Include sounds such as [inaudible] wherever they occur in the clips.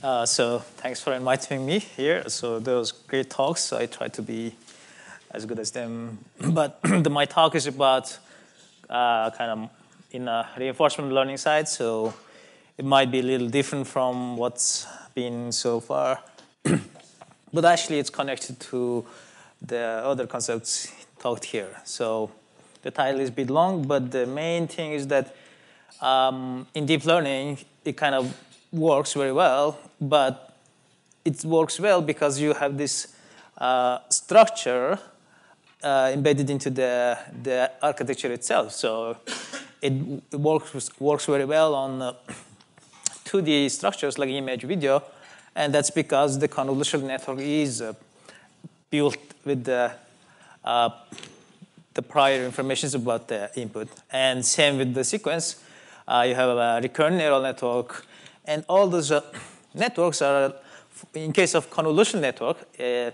Uh, so thanks for inviting me here. So those great talks. I try to be as good as them. [clears throat] But [clears throat] the, my talk is about uh, kind of in a reinforcement learning side. So it might be a little different from what's been so far. [clears throat] but actually, it's connected to the other concepts talked here. So the title is a bit long, but the main thing is that um, in deep learning, it kind of works very well, but it works well because you have this uh, structure uh, embedded into the, the architecture itself. So it, works, works very well on uh, 2D structures like image, video, and that's because the convolutional network is uh, built with the, uh, the prior information about the input. And same with the sequence. Uh, you have a recurrent neural network and all those uh, networks are, in case of convolutional network, uh,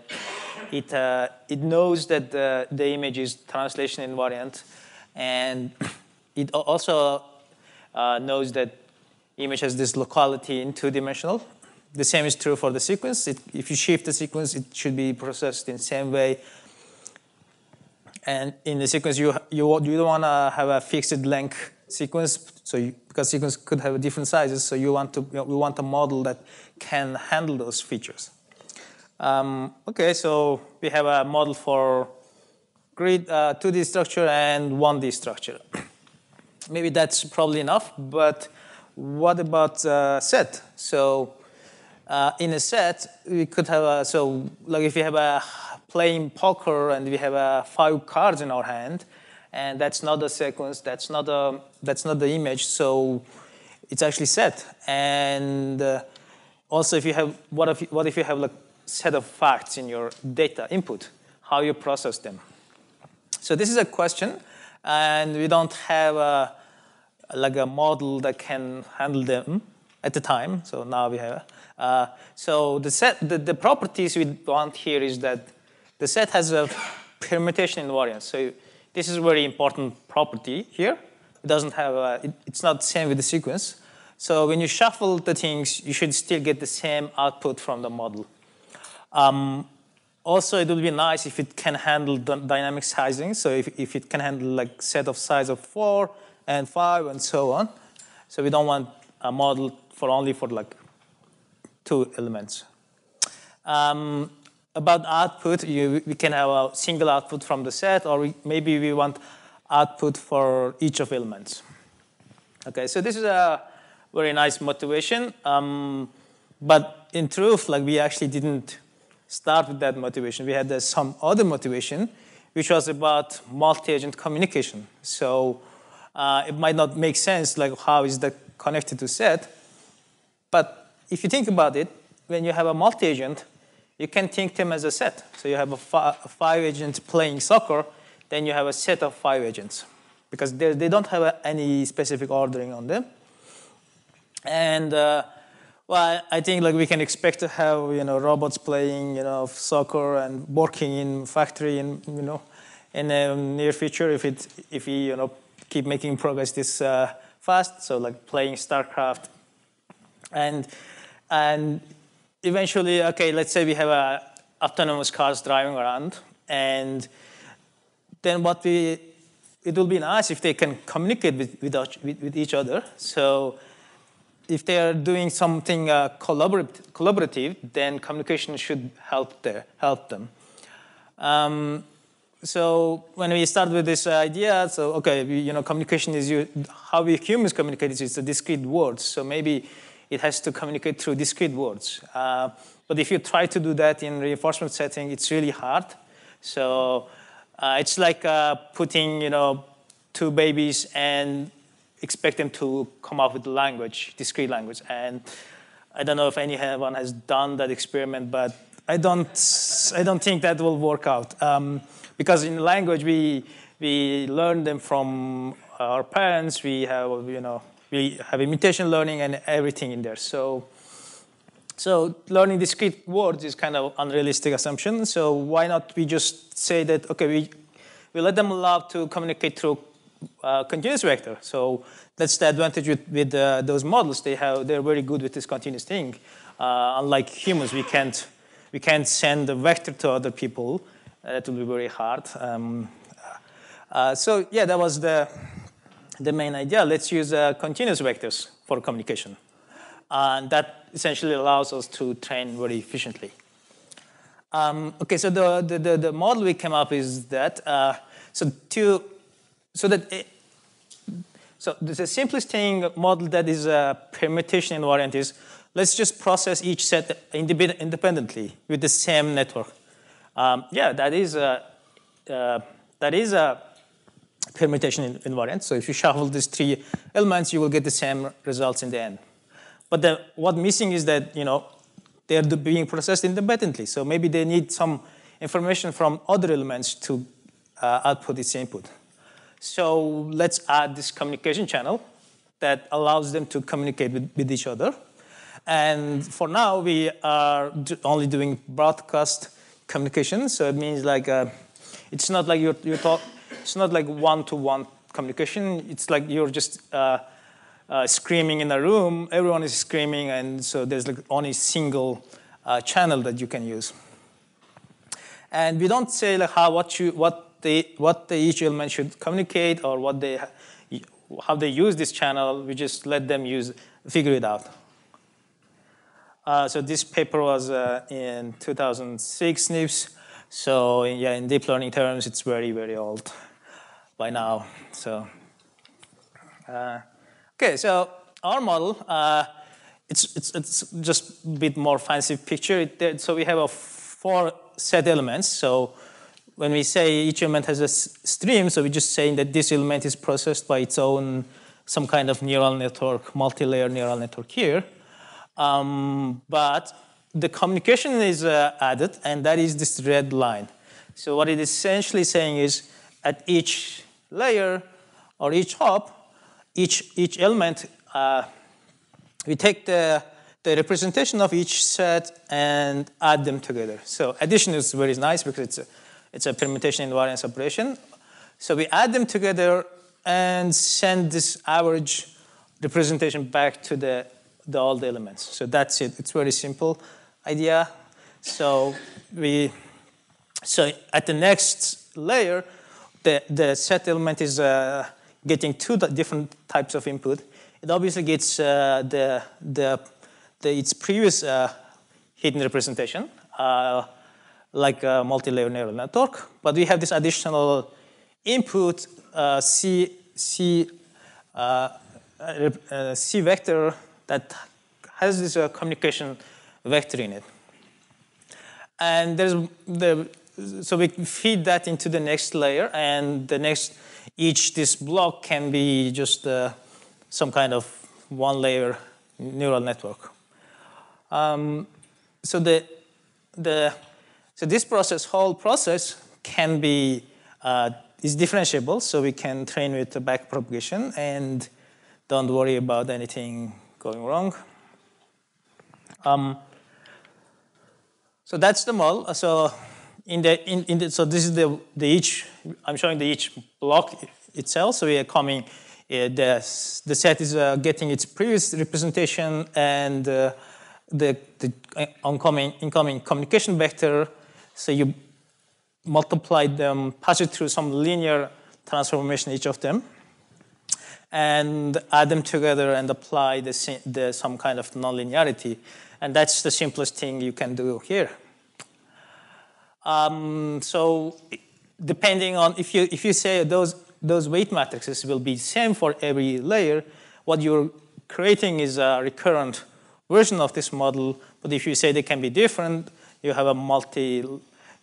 it, uh, it knows that the, the image is translation invariant. And it also uh, knows that image has this locality in two-dimensional. The same is true for the sequence. It, if you shift the sequence, it should be processed in same way. And in the sequence, you, you, you don't want to have a fixed length sequence. So you, because sequence could have different sizes, so you want to you know, we want a model that can handle those features. Um, okay, so we have a model for grid uh, 2D structure and 1D structure. [clears throat] Maybe that's probably enough, but what about uh, set? So uh, in a set, we could have a, so like if we have a playing poker and we have a five cards in our hand, and that's not the sequence, that's not the, that's not the image, so it's actually set. And uh, also, if you have, what if, what if you have like set of facts in your data input, how you process them? So this is a question, and we don't have a, like a model that can handle them at the time. So now we have. Uh, so the set, the, the properties we want here is that the set has a permutation invariance. So this is a very important property here. It doesn't have a, it, it's not the same with the sequence. So when you shuffle the things, you should still get the same output from the model. Um, also, it would be nice if it can handle dynamic sizing. So if, if it can handle like set of size of four and five and so on. So we don't want a model for only for like two elements. Um, about output, you, we can have a single output from the set, or we, maybe we want output for each of elements. Okay, so this is a very nice motivation. Um, but in truth, like we actually didn't start with that motivation. We had uh, some other motivation, which was about multi-agent communication. So uh, it might not make sense, like how is that connected to set? But if you think about it, when you have a multi-agent, you can think them as a set. So you have a, fi a five agents playing soccer, then you have a set of five agents because they they don't have a, any specific ordering on them. And uh, well, I think like we can expect to have you know robots playing you know soccer and working in factory in you know in the near future if it if we you know keep making progress this uh, fast. So like playing StarCraft, and and eventually, okay, let's say we have a autonomous cars driving around, and then what we, it will be nice if they can communicate with, with, with each other. So if they are doing something uh, collaborative, collaborative, then communication should help, there, help them. Um, so when we start with this idea, so okay, we, you know, communication is you, how we humans communicate is a discrete words. So maybe it has to communicate through discrete words. Uh, but if you try to do that in reinforcement setting, it's really hard. So uh, it's like uh, putting, you know, two babies and expect them to come up with language, discrete language. And I don't know if anyone has done that experiment, but I don't, I don't think that will work out. Um, because in language, we, we learn them from our parents. We have, you know, we have imitation learning and everything in there. So, so learning discrete words is kind of unrealistic assumption. So why not we just say that, okay, we, we let them allow to communicate through uh, continuous vector. So that's the advantage with, with uh, those models. They have, they're very good with this continuous thing. Uh, unlike humans, we can't, we can't send a vector to other people. Uh, that will be very hard. Um, uh, so yeah, that was the, the main idea. Let's use uh, continuous vectors for communication. and that essentially allows us to train very efficiently. Um, okay, so the, the, the, the, model we came up is that, uh, so to, so that, it, so the simplest thing model that is a permutation invariant is, let's just process each set independently with the same network. Um, yeah, that is a, uh, that is a permutation invariant. So if you shuffle these three elements, you will get the same results in the end. But the, what missing is that, you know, they're being processed independently. So maybe they need some information from other elements to uh, output its input. So let's add this communication channel that allows them to communicate with, with each other. And for now, we are only doing broadcast communication. So it means like uh, it's not like you're, you're talk, it's not like one-to-one communication. It's like you're just uh, uh, screaming in a room, everyone is screaming, and so there's like only single uh, channel that you can use. And we don't say like how what you what they what the each element should communicate or what they how they use this channel. We just let them use figure it out. Uh, so this paper was uh, in 2006 NIPS. So yeah, in deep learning terms, it's very very old by now. So. Uh, Okay, so our model, uh, it's, it's, it's just a bit more fancy picture. It, so we have a four set elements. So when we say each element has a stream, so we're just saying that this element is processed by its own some kind of neural network, multi-layer neural network here. Um, but the communication is uh, added, and that is this red line. So what it is essentially saying is at each layer or each hop, each, each element, uh, we take the, the representation of each set and add them together. So addition is very nice because it's a, it's a permutation invariance operation. So we add them together and send this average representation back to the, the all the elements. So that's it. It's very simple idea. So we so at the next layer, the, the set element is uh, getting two different types of input. It obviously gets uh, the, the, the, its previous uh, hidden representation, uh, like a multi-layer neural network, but we have this additional input uh, C, C, uh, C vector that has this communication vector in it. And there's the, so we feed that into the next layer, and the next each this block can be just uh, some kind of one layer neural network. Um, so the, the, so this process, whole process can be, uh, is differentiable, so we can train with the back propagation and don't worry about anything going wrong. Um, so that's the model. So in the, in, in the, so this is the, the each, I'm showing the each block itself. So we are coming, uh, the, the set is uh, getting its previous representation and uh, the, the oncoming, incoming communication vector. So you multiply them, pass it through some linear transformation, each of them, and add them together and apply the, the, some kind of nonlinearity. And that's the simplest thing you can do here. Um, so depending on if you if you say those those weight matrices will be same for every layer, what you're creating is a recurrent version of this model. But if you say they can be different, you have a multi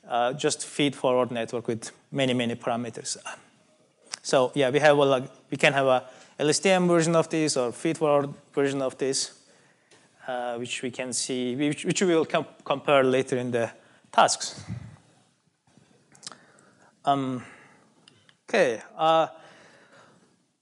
uh, just feed forward network with many many parameters. So yeah, we have a, like, we can have a LSTM version of this or feed forward version of this, uh, which we can see, which, which we will com compare later in the tasks. Um, okay. Uh,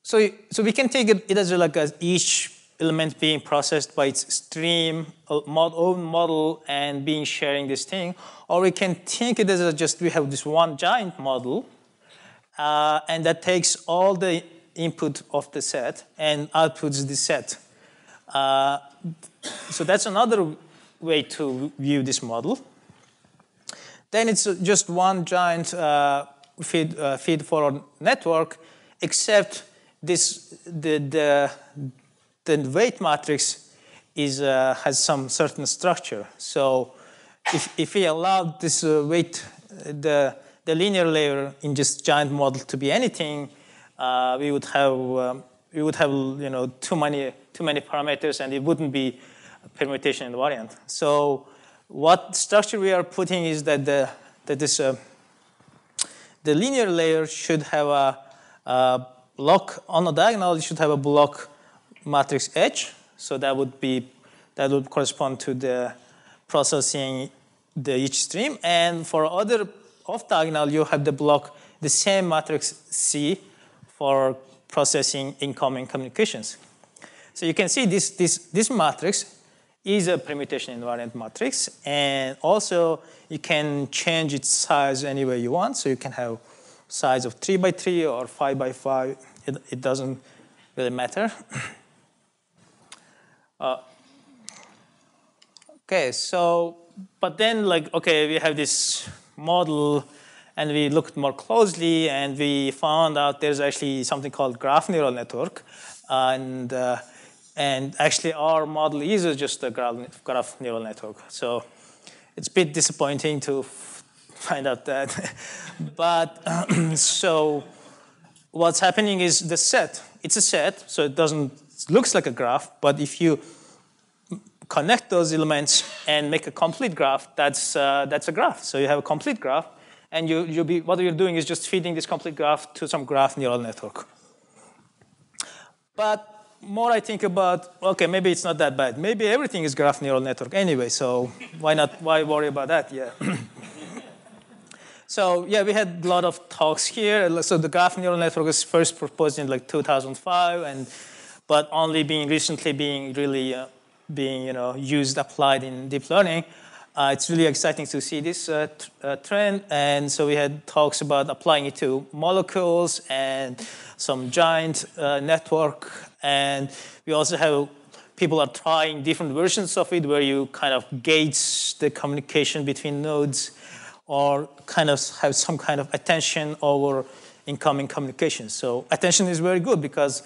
so, so we can take it, it as like each element being processed by its stream, own model, and being sharing this thing. Or we can think it as a just we have this one giant model, uh, and that takes all the input of the set and outputs the set. Uh, so that's another way to view this model. Then it's just one giant uh, feed, uh, feed forward network, except this the the, the weight matrix is uh, has some certain structure. So if if we allow this uh, weight the the linear layer in this giant model to be anything, uh, we would have um, we would have you know too many too many parameters, and it wouldn't be permutation invariant. So what structure we are putting is that the that this uh, the linear layer should have a, a, block on the diagonal. It should have a block matrix H. So that would be that would correspond to the processing the each stream. And for other off diagonal, you have the block the same matrix C for processing incoming communications. So you can see this this this matrix is a permutation invariant matrix. And also, you can change its size any way you want. So you can have size of 3 by 3 or 5 by 5. It, it doesn't really matter. [coughs] uh, okay, so, but then, like, okay, we have this model and we looked more closely and we found out there's actually something called graph neural network. and uh, and actually, our model is just a graph neural network. So it's a bit disappointing to find out that. [laughs] but [clears throat] so what's happening is the set. It's a set, so it doesn't it looks like a graph. But if you connect those elements and make a complete graph, that's uh, that's a graph. So you have a complete graph, and you you be what you're doing is just feeding this complete graph to some graph neural network. But more I think about, okay, maybe it's not that bad. Maybe everything is graph neural network anyway, so why not, why worry about that? Yeah. [coughs] so yeah, we had a lot of talks here. So the graph neural network was first proposed in like 2005, and but only being recently being really uh, being you know used applied in deep learning. Uh, it's really exciting to see this uh, uh, trend. And so we had talks about applying it to molecules and some giant uh, network. And we also have people are trying different versions of it where you kind of gauge the communication between nodes or kind of have some kind of attention over incoming communications. So attention is very good because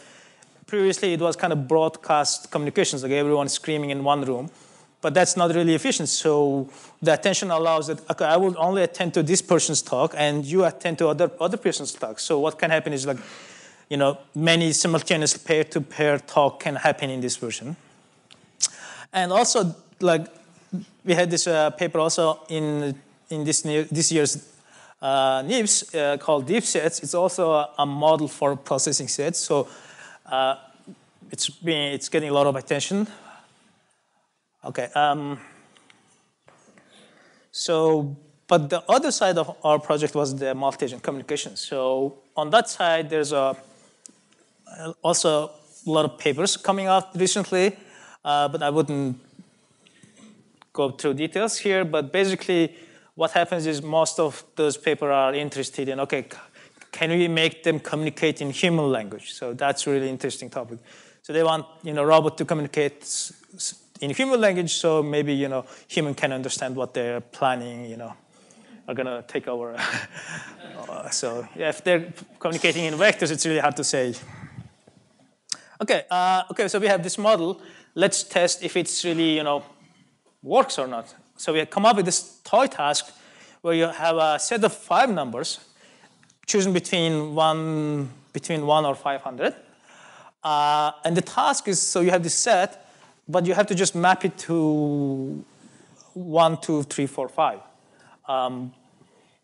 previously it was kind of broadcast communications, like everyone screaming in one room but that's not really efficient. So the attention allows that, okay, I will only attend to this person's talk and you attend to other, other person's talk. So what can happen is like, you know, many simultaneous peer-to-peer talk can happen in this version. And also, like, we had this uh, paper also in, in this, new, this year's uh, NIPS uh, called deep sets. It's also a, a, model for processing sets. So uh, it's, being, it's getting a lot of attention. Okay. Um, so, but the other side of our project was the multi-agent communication. So on that side, there's a, also a lot of papers coming out recently, uh, but I wouldn't go through details here. But basically, what happens is most of those papers are interested in, okay, can we make them communicate in human language? So that's really interesting topic. So they want, you know, robot to communicate in human language, so maybe you know human can understand what they're planning. You know, are gonna take over. [laughs] so yeah, if they're communicating in vectors, it's really hard to say. Okay, uh, okay. So we have this model. Let's test if it's really you know works or not. So we come up with this toy task where you have a set of five numbers, choosing between one between one or five hundred. Uh, and the task is so you have this set but you have to just map it to one, two, three, four, five. Um,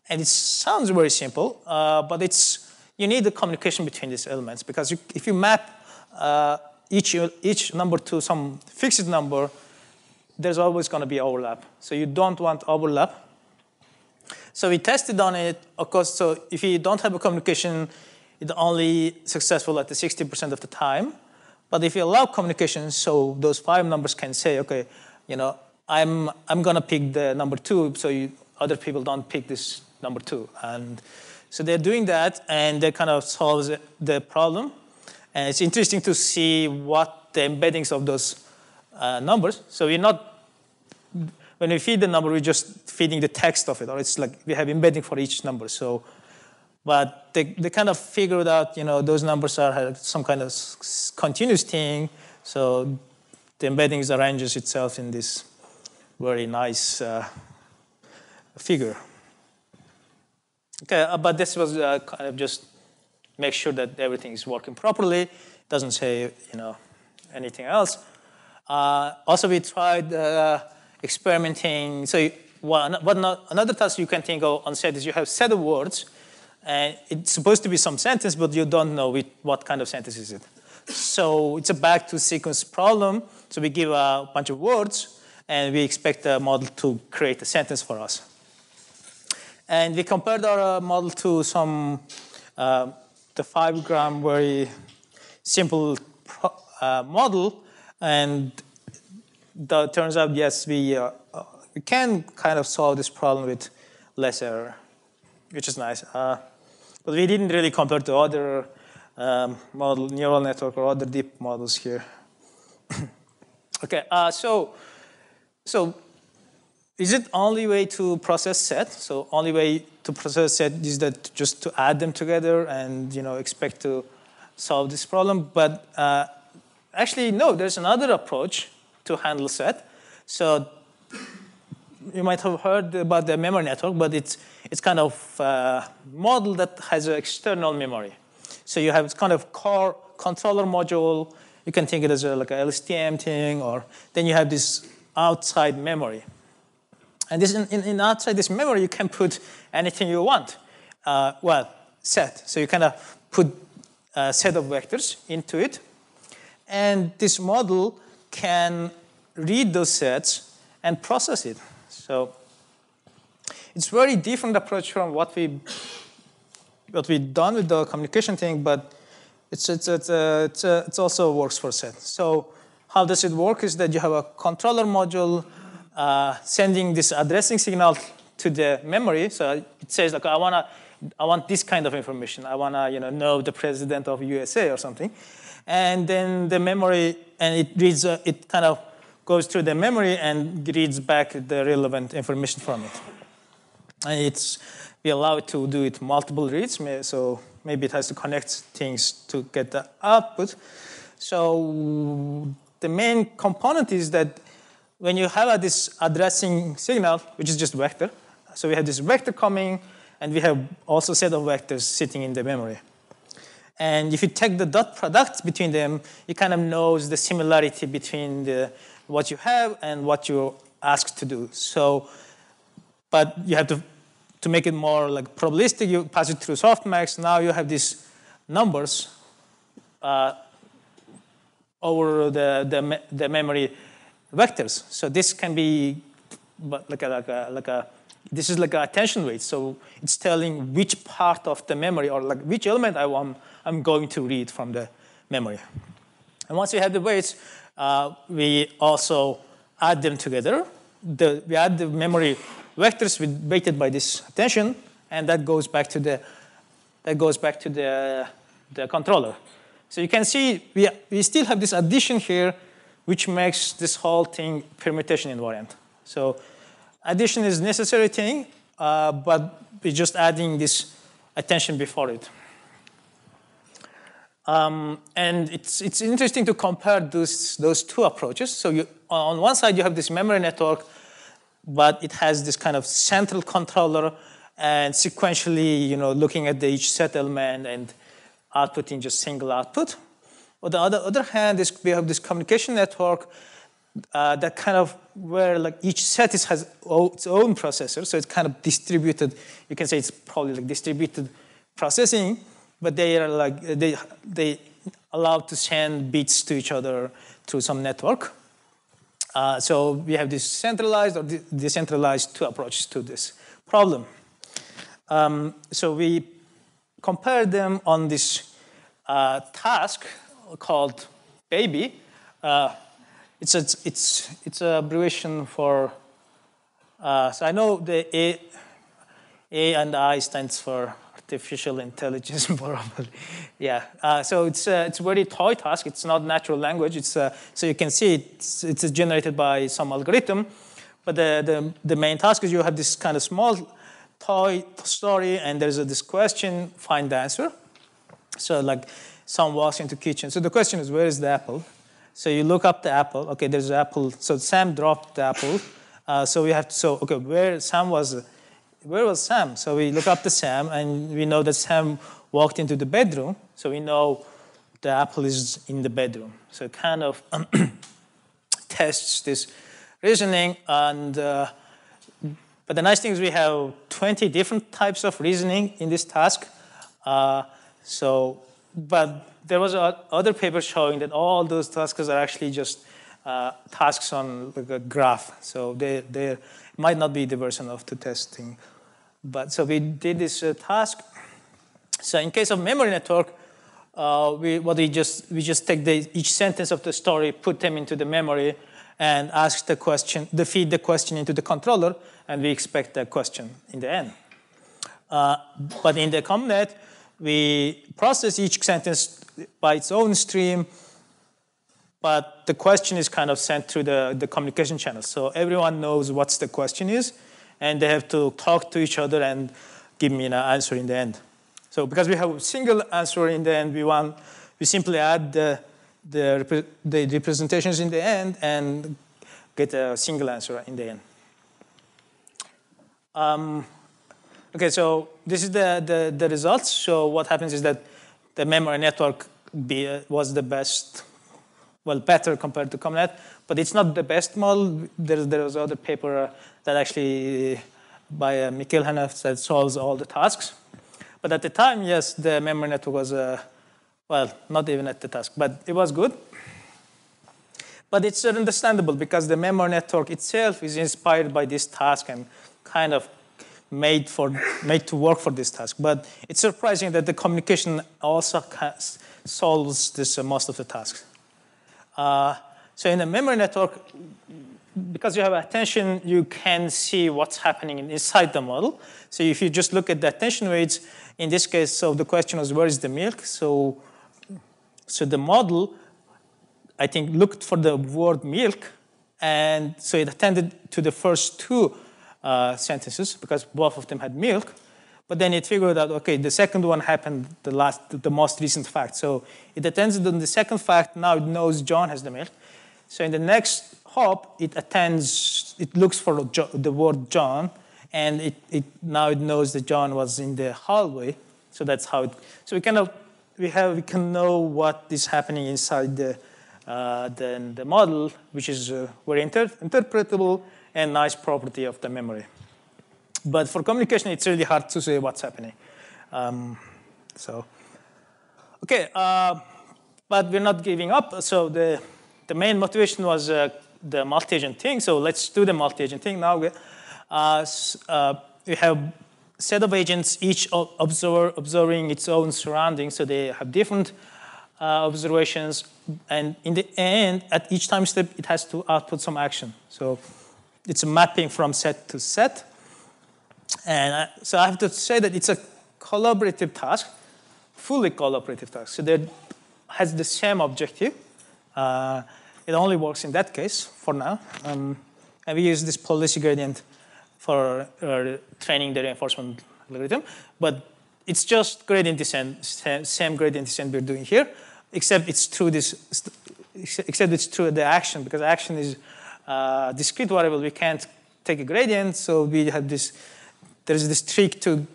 and it sounds very simple, uh, but it's you need the communication between these elements because you, if you map uh, each each number to some fixed number, there's always going to be overlap. So you don't want overlap. So we tested on it, of course. So if you don't have a communication, it's only successful at the 60% of the time. But if you allow communication, so those five numbers can say, okay, you know, I'm I'm gonna pick the number two, so you, other people don't pick this number two, and so they're doing that, and they kind of solves the problem, and it's interesting to see what the embeddings of those uh, numbers. So we're not when we feed the number, we're just feeding the text of it, or it's like we have embedding for each number. So, but they, they kind of figured out, you know, those numbers are some kind of continuous thing. So the embedding arranges itself in this very nice uh, figure. Okay, uh, but this was uh, kind of just make sure that everything is working properly. Doesn't say, you know, anything else. Uh, also, we tried uh, experimenting. So, one, what not, another task you can think of on set is you have set of words, and it's supposed to be some sentence, but you don't know what kind of sentence is it. So it's a back to sequence problem. So we give a bunch of words, and we expect the model to create a sentence for us. And we compared our uh, model to some uh, the five gram very simple pro, uh, model, and the, turns out yes we uh, we can kind of solve this problem with less error, which is nice. Uh, but we didn't really compare to other um, model neural network or other deep models here. [coughs] okay, uh, so so is it only way to process set? So only way to process set is that just to add them together and you know expect to solve this problem. But uh, actually, no. There's another approach to handle set. So you might have heard about the memory network, but it's it's kind of a model that has an external memory. So you have kind of core controller module. You can think it as a, like a LSTM thing, or then you have this outside memory. And this in, in, outside this memory, you can put anything you want. Uh, well, set. So you kind of put a set of vectors into it. And this model can read those sets and process it. So it's very different approach from what we what we've done with the communication thing, but it's it's it's, uh, it's, uh, it also works for set. So how does it work is that you have a controller module uh, sending this addressing signal to the memory. So it says like I wanna, I want this kind of information. I wanna you know know the president of USA or something, and then the memory and it reads uh, it kind of goes through the memory and reads back the relevant information from it. And it's we allow it to do it multiple reads, so maybe it has to connect things to get the output. So the main component is that when you have this addressing signal, which is just vector, so we have this vector coming, and we have also set of vectors sitting in the memory. And if you take the dot product between them, it kind of knows the similarity between the, what you have and what you're asked to do. So, but you have to, to make it more like probabilistic, you pass it through softmax. Now you have these numbers uh, over the, the, the memory vectors. So this can be like a, like a, like a this is like a attention weight. So it's telling which part of the memory or like which element I want, I'm going to read from the memory. And once you have the weights, uh, we also add them together. The, we add the memory vectors weighted by this attention, and that goes back to the that goes back to the, the controller. So you can see we, we still have this addition here which makes this whole thing permutation invariant. So addition is necessary thing, uh, but we're just adding this attention before it. Um, and it's, it's interesting to compare those, those two approaches. So you, on one side, you have this memory network, but it has this kind of central controller and sequentially, you know, looking at the each set element and outputting just single output. On the other, other hand, this, we have this communication network uh, that kind of where like each set is, has its own processor, so it's kind of distributed. You can say it's probably like distributed processing, but they are like they they allowed to send bits to each other through some network. Uh, so we have this centralized or de decentralized two approaches to this problem. Um, so we compare them on this uh, task called bAbI. Uh, it's, a, it's, it's a abbreviation for, uh, so I know the A, A and I stands for artificial intelligence, [laughs] probably. yeah, uh, so it's, uh, it's very toy task. It's not natural language. It's, uh, so you can see it's, it's generated by some algorithm. But the, the, the main task is you have this kind of small toy story, and there's a, this question, find the answer. So like someone walks into kitchen. So the question is, where is the apple? So you look up the apple. Okay, there's an apple. So Sam dropped the apple. Uh, so we have to, so, okay, where Sam was, where was Sam? So we look up the Sam, and we know that Sam walked into the bedroom. So we know the apple is in the bedroom. So it kind of [clears throat] tests this reasoning. And uh, but the nice thing is we have 20 different types of reasoning in this task. Uh, so, but there was a, other paper showing that all those tasks are actually just uh, tasks on like a graph. So they they might not be diverse enough to testing. But so we did this uh, task. So in case of memory network, uh, we, what we just we just take the, each sentence of the story, put them into the memory, and ask the question, the feed the question into the controller, and we expect the question in the end. Uh, but in the CommNet, we process each sentence by its own stream, but the question is kind of sent through the, the communication channel. So everyone knows what the question is, and they have to talk to each other and give me an answer in the end. So because we have a single answer in the end, we want we simply add the the, the representations in the end and get a single answer in the end. Um, okay, so this is the, the, the, results. So what happens is that the memory network be, uh, was the best, well, better compared to CommNet, but it's not the best model. There, was other paper that actually by uh, Mikael Henaff that solves all the tasks. But at the time, yes, the memory network was, uh, well, not even at the task, but it was good. But it's understandable because the memory network itself is inspired by this task and kind of made, for, made to work for this task. But it's surprising that the communication also solves this uh, most of the tasks. Uh, so in a memory network, because you have attention, you can see what's happening inside the model. So if you just look at the attention weights, in this case, so the question was, where is the milk? So, so the model, I think, looked for the word milk, and so it attended to the first two uh, sentences because both of them had milk. But then it figured out, okay, the second one happened the last, the most recent fact. So it attends on the second fact. Now it knows John has the milk. So in the next hop, it attends, it looks for the word John, and it, it, now it knows that John was in the hallway. So that's how it. So we kind of we have we can know what is happening inside the uh, the, the model, which is uh, very inter interpretable and nice property of the memory. But for communication, it's really hard to say what's happening. Um, so, okay, uh, but we're not giving up. So the the main motivation was uh, the multi-agent thing. So let's do the multi-agent thing now uh, uh, we have set of agents, each observer observing its own surroundings, so they have different uh, observations, and in the end, at each time step, it has to output some action. So it's a mapping from set to set. And uh, so I have to say that it's a collaborative task, fully collaborative task. So it has the same objective. Uh, it only works in that case for now. Um, and we use this policy gradient for uh, training the reinforcement algorithm. But it's just gradient descent, same gradient descent we're doing here, except it's through this, except it's through the action because action is uh, discrete variable. We can't take a gradient, so we have this. There's this trick to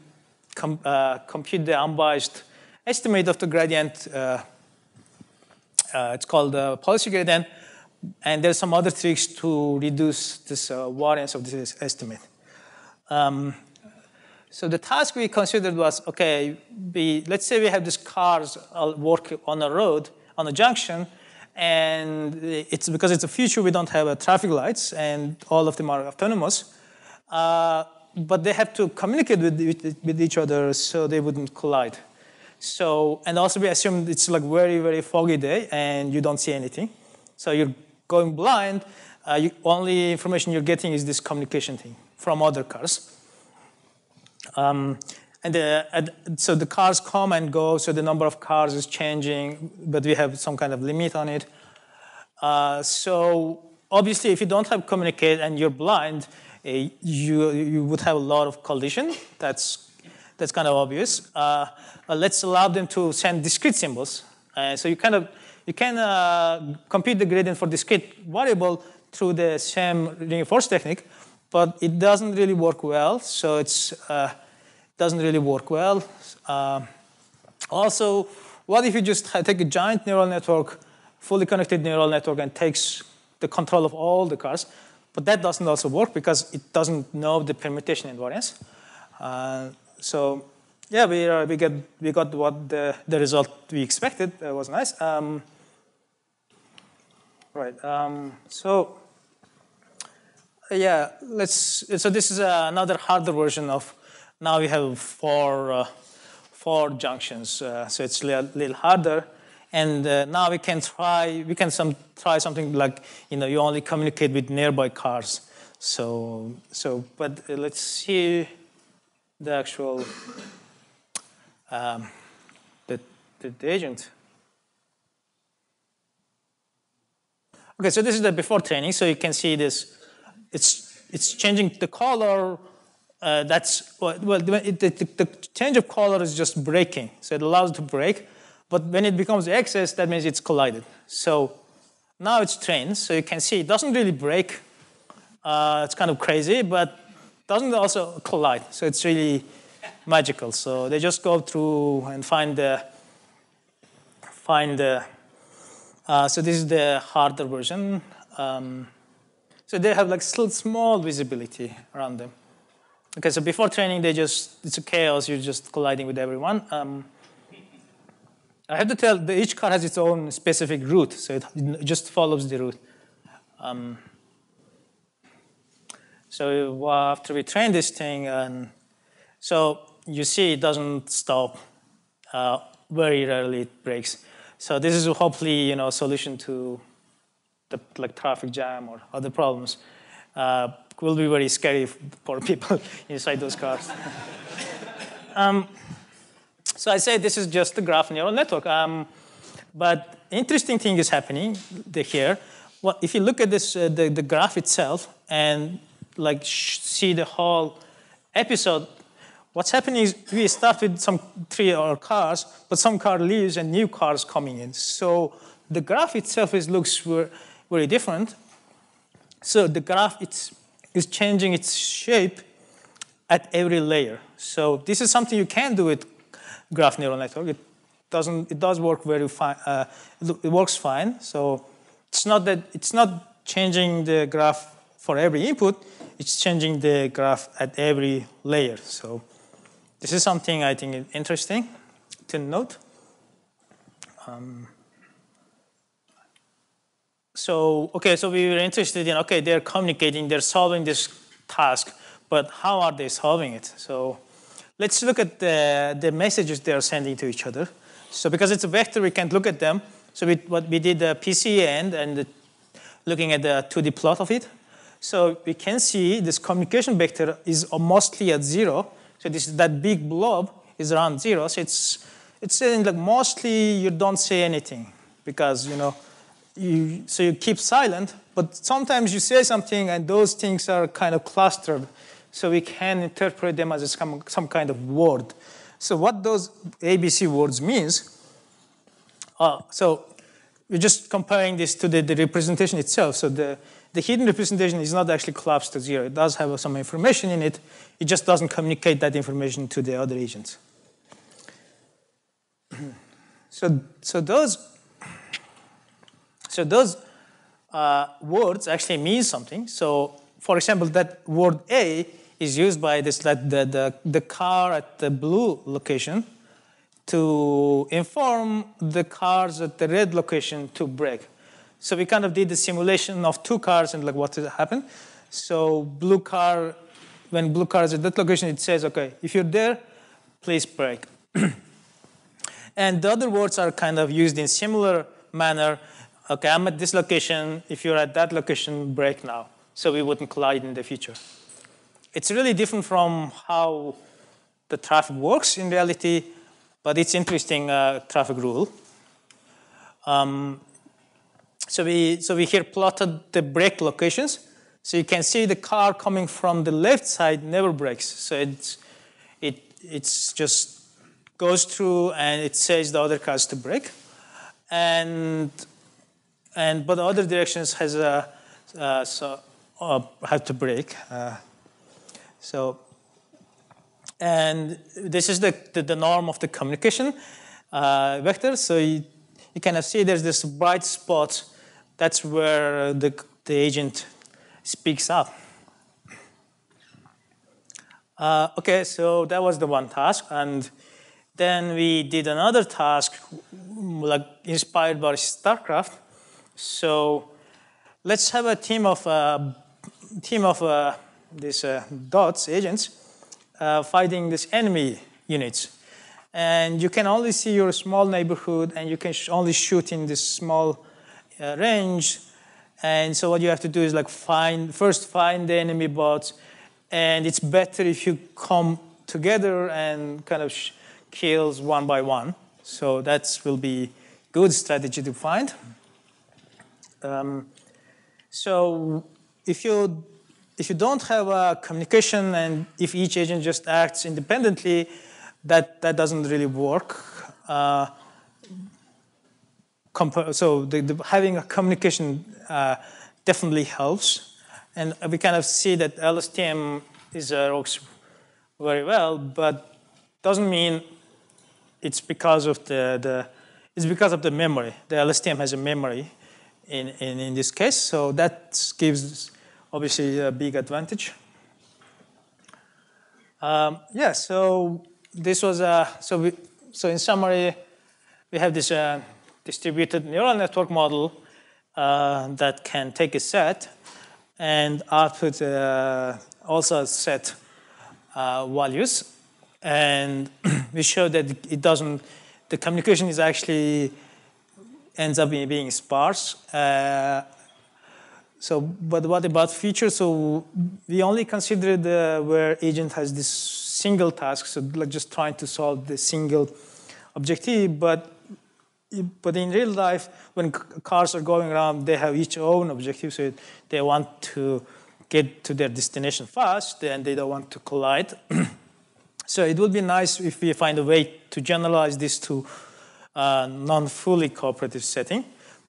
com, uh, compute the unbiased estimate of the gradient. Uh, uh it's called the policy gradient, and there's some other tricks to reduce this uh, variance of this estimate. Um, so the task we considered was, okay, we, let's say we have these cars work on a road, on a junction, and it's because it's a future, we don't have traffic lights, and all of them are autonomous. Uh, but they have to communicate with, with, with, each other so they wouldn't collide. So, and also we assume it's like very, very foggy day, and you don't see anything. So you're going blind, uh, you, only information you're getting is this communication thing from other cars. Um, and the, so the cars come and go, so the number of cars is changing, but we have some kind of limit on it. Uh, so obviously, if you don't have communicate and you're blind, uh, you, you would have a lot of collision. That's, that's kind of obvious. Uh, let's allow them to send discrete symbols. Uh, so you kind of you can uh, compute the gradient for discrete variable through the same reinforced technique, but it doesn't really work well. So it's uh, doesn't really work well. Uh, also, what if you just take a giant neural network, fully connected neural network, and takes the control of all the cars? But that doesn't also work because it doesn't know the permutation invariance. Uh, so yeah, we, uh, we, get, we got what the, the result we expected. That was nice. Um, right. Um, so yeah, let's. So this is another harder version of. Now we have four uh, four junctions, uh, so it's a little, little harder. And uh, now we can try. We can some try something like you know you only communicate with nearby cars. So so, but uh, let's see the actual um, the, the, the agent. Okay, so this is the before training. So you can see this it's, it's changing the color. Uh, that's well, it, the, the, change of color is just braking, so it allows it to brake. But when it becomes excess, that means it's collided. So now it's trained, so you can see it doesn't really brake. Uh, it's kind of crazy, but doesn't also collide. So it's really magical. So they just go through and find the find the. Uh, so this is the harder version. Um, so they have like still small visibility around them. Okay, so before training, they just, it's a chaos. You're just colliding with everyone. Um, I have to tell, that each car has its own specific route, so it just follows the route. Um, so after we train this thing, and so you see it doesn't stop. Uh, very rarely it brakes. So this is hopefully you know a solution to the like traffic jam or other problems uh, will be very scary for [laughs] people inside those cars. [laughs] um, so I say this is just a graph neural network. Um, but interesting thing is happening here. Well, if you look at this, uh, the, the graph itself and like see the whole episode, what's happening is we start with some three or cars, but some car leaves and new cars coming in. So the graph itself is looks very different. So the graph it's, is changing its shape at every layer. So this is something you can do with graph neural network. It doesn't. It does work very fine. Uh, it works fine. So it's not that it's not changing the graph for every input. It's changing the graph at every layer. So this is something I think is interesting to note. Um, so, okay, so we were interested in, okay, they're communicating, they're solving this task, but how are they solving it? So let's look at the, the messages they're sending to each other. So because it's a vector, we can't look at them. So we, what we did the PCA and the, looking at the 2D plot of it. So we can see this communication vector is mostly at zero. So this that big blob is around zero. So it's it's saying like mostly you don't say anything because you know you, so you keep silent, but sometimes you say something and those things are kind of clustered, so we can interpret them as some, some kind of word. So what those ABC words means, uh, so we're just comparing this to the, the representation itself. So the, the hidden representation is not actually collapsed to zero. It does have some information in it. It just doesn't communicate that information to the other agents. [clears throat] so, so those so those uh, words actually mean something. So for example, that word A is used by this the, the, the car at the blue location to inform the cars at the red location to brake. So we kind of did the simulation of two cars and like what happened. So blue car, when blue car is at that location, it says, okay, if you're there, please brake. [clears throat] and the other words are kind of used in similar manner okay, I'm at this location. If you're at that location, brake now. So we wouldn't collide in the future. It's really different from how the traffic works in reality, but it's interesting uh, traffic rule. Um, so we so we here plotted the brake locations. So you can see the car coming from the left side never brakes. So it's it it's just goes through and it says the other cars to brake, and and but the other directions has a uh, so uh, have to brake. Uh, so and this is the, the, the norm of the communication uh, vector. So you, you kind of see there's this bright spot. That's where the, the agent speaks up. Uh, okay, so that was the one task. And then we did another task like inspired by StarCraft. So let's have a team of, uh, team of uh, these uh, dots, agents, uh, fighting these enemy units. And you can only see your small neighborhood and you can sh only shoot in this small uh, range. And so what you have to do is like find, first find the enemy bots. And it's better if you come together and kind of kills one by one. So that will be good strategy to find. Um, so if you if you don't have a communication and if each agent just acts independently, that, that doesn't really work. Uh, so the, the, having a communication uh, definitely helps. And we kind of see that LSTM is, uh, works very well, but doesn't mean it's because of the, the it's because of the memory. The LSTM has a memory in, in, in this case, so that gives obviously a big advantage. Um, yeah, so this was a, so, we, so in summary, we have this uh, distributed neural network model uh, that can take a set and output uh, also set uh, values. And [clears throat] we showed that it doesn't, the communication is actually ends up being sparse. So, but what about features? So we only considered uh, where agent has this single task, so like just trying to solve the single objective. But but in real life, when cars are going around, they have each own objective. So they want to get to their destination fast, and they don't want to collide. [clears throat] so it would be nice if we find a way to generalize this to a non-fully cooperative setting.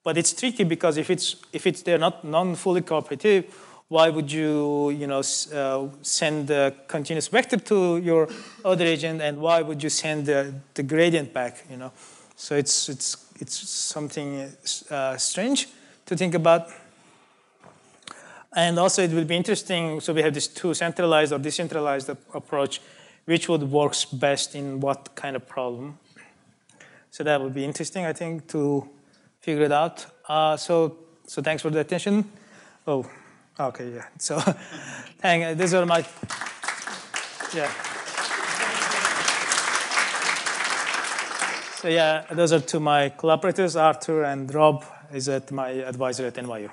But it's tricky because if it's if it's they're not non-fully cooperative, why would you you know uh, send the continuous vector to your other agent, and why would you send the, the gradient back? You know, so it's it's it's something uh, strange to think about. And also, it will be interesting. So we have this two centralized or decentralized approach, which would works best in what kind of problem. So that would be interesting, I think, to figure it out. Uh, so, so thanks for the attention. Oh, okay, yeah. So, [laughs] thank. These are my, yeah. So yeah, those are two my collaborators, Arthur and Rob is at my advisor at NYU.